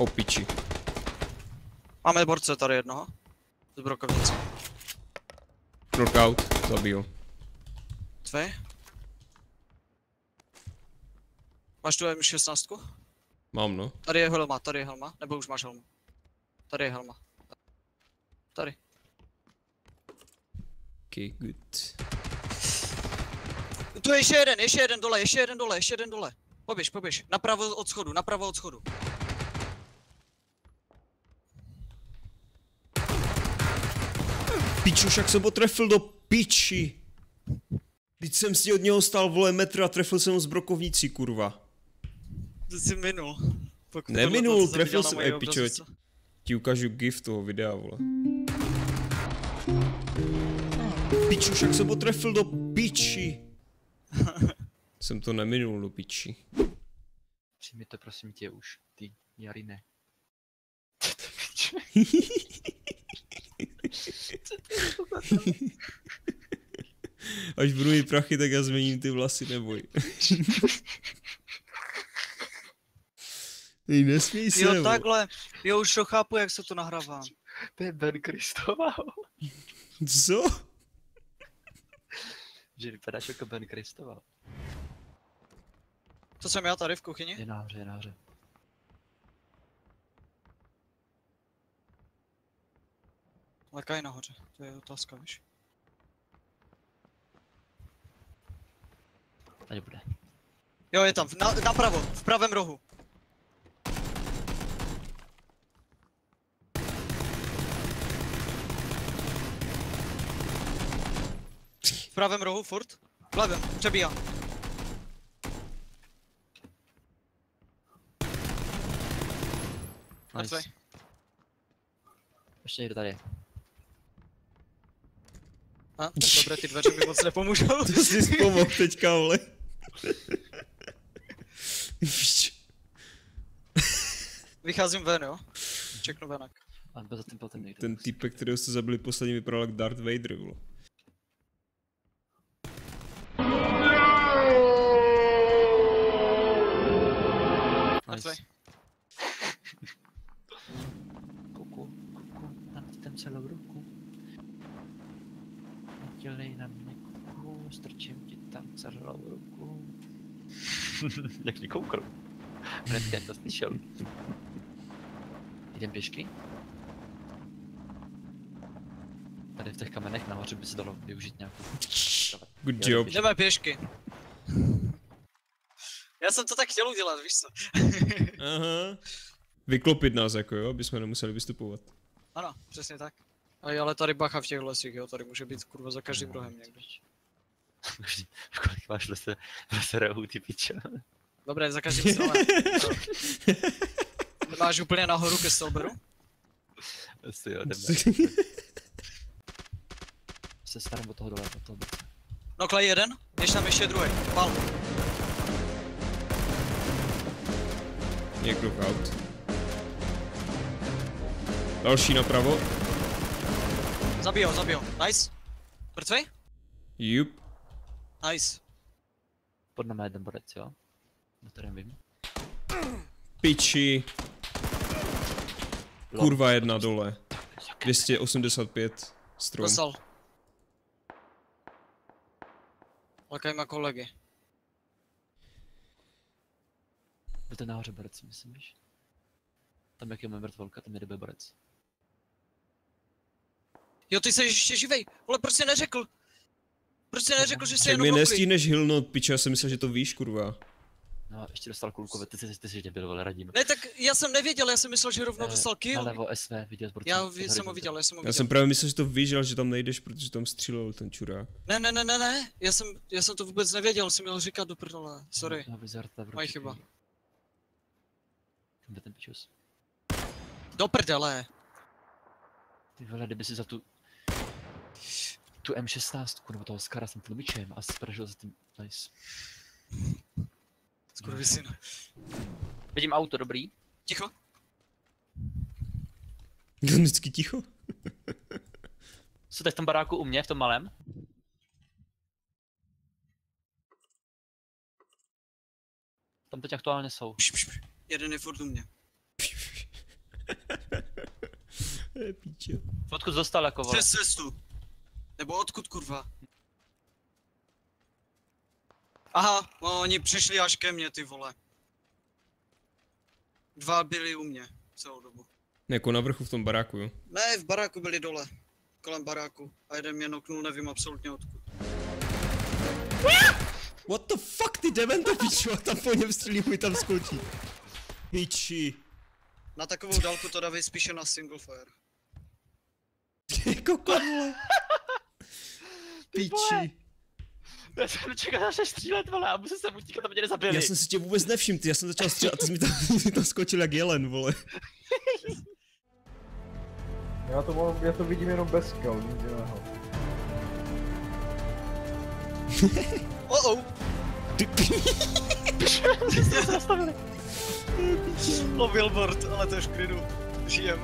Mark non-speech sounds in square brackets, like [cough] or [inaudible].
O piči. Máme borce tady jednoho. Z brokovnice. Knockout, zabil. Tvé? Máš tu M16? Mám no. Tady je helma, tady je helma. Nebo už máš helmu. Tady je helma. Tady. Okay, good. Tu je ještě jeden, ještě jeden dole, ještě jeden dole, ještě jeden dole. Poběž, poběž. Napravo od schodu, napravo od schodu. Piču, však jsem ho trefil do piči. Teď jsem si od něho stál vole metr a trefil jsem ho z brokovnicí, kurva. To jsi minul. Pokud Neminul, to, trefil jsem, ej, pičo, obrazovce. Ti ukážu gif toho videa, vole. Piču, však jsem ho trefil do piči. [laughs] jsem to neminul do piči. Přijmi to prosím tě už, ty Jarine. [laughs] [laughs] Až budu mít prachy, tak já změním ty vlasy, neboj. Ej, nesmí se, Jo, takhle. Jo, už to chápu, jak se to nahrává. To je Ben Kristoval. Co? Že vypadáš jako Ben Kristoval. To jsem já tady v kuchyni. Je nahoře, je nahoře. Jaká je nahoře? To je otázka, víš? Tady bude. Jo, je tam, v- na, napravo, v pravém rohu. V pravém rohu, furt. V levém, přebíhá. Nice. Ještě někdo tady je. A, tak dobré, ty dveře mi moc nepomůžou. [laughs] To jsi zpomohl teďka, vole. Víš, Vycházím ven, jo? Čeknu venek. A byl za tím potom někdo. Ten týpek, kterého jste zabili poslední, vypadal jak Darth Vader, vole. Celou ruku. [laughs] Jak ti koukru. Hnedka jsem to slyšel. Jdem pěšky? Tady v těch kamenech nahoře by se dalo využít nějakou. Good Jo, job. Jdeme pěšky. Já jsem to tak chtěl udělat, víš co? Aha. Vyklopit nás, jako jo, aby jsme nemuseli vystupovat. Ano, přesně tak. A ale tady bacha v těch lesích, jo, tady může být kurva za každým rohem někdo. Kolik máš v lese, v lese rohů, ty pičo. Dobré, za každým stromem. [laughs] Máš úplně nahoru ke stolberu? Asi jo, jdeme. Se starám od toho dole, od toho borce. No klej jeden, ještě tam ještě druhý. Pal. Je knockout. Další napravo. Zabij ho, zabij ho. Nice. Mrtvej? Jup. Nice. Pod námi je jeden borec, jo? O kterém vím. Piči. Kurva jedna dole. 285 strom. Dostal. Lakaj má kolegy. Byl ten nahoře borec, myslím, víš? Tam jak je moje mrtvolka, tam je dobe borec. Jo, ty jsi ještě živej. Vole, proč jsi neřekl? Proč jsi neřekl, že jsi jenom mi nokli? nestíhneš hilnout, piče, já jsem myslel, že to víš, kurva. No, ještě dostal kulku, ty jsi, ty jsi debil, vole, radím. Ne, tak já jsem nevěděl, já jsem myslel, že rovnou dostal Na kill. levo SV, viděl z borce. Já jsem ho viděl, já jsem ho Já viděl. jsem právě myslel, že to víš, ale že tam nejdeš, protože tam střílel ten čurák. Ne, ne, ne, ne, ne, já jsem, já jsem to vůbec nevěděl, jsem měl říkat do prdele, sorry. No, Wizarda, bro, Moje chyba. Kam ten pičus? Do prdele. Ty vole, kdyby si za tu... Tu M16, nebo toho Skara s tím tlumičem a spražil za tím... Nice. Skurvysyn. Vidím auto, dobrý. Ticho. Vždycky ticho. Jsou teď v tom baráku u mě, v tom malém. Tam teď aktuálně jsou. Pš, pš, pš. Jeden je furt u mě. [laughs] Píče. Odkud dostal jako vole? Přes cestu. Nebo odkud kurva? Aha, no, oni přišli až ke mně ty vole. Dva byli u mě celou dobu. Jako na vrchu v tom baráku, jo. Ne, v baráku byli dole. Kolem baráku. A jeden mě noknul, nevím absolutně odkud. What the fuck, ty demento pičo, a tam po něm střílí, můj tam skočí. Piči. Na takovou dálku to dávej spíše na single fire. [laughs] Jako kodle. Piči. Já jsem čekal, až střílet, vole, a musel jsem utíkat, aby mě nezabili. Já jsem si tě vůbec nevšiml, ty, já jsem začal střílet a ty jsi mi tam, [laughs] ty tam skočil jak jelen, vole. [laughs] Já to, mám, já to vidím jenom bez skal, nic jiného. [laughs] Oh oh! Ty, Jsme se zastavili. O billboard, ale to je v klidu. Žijem.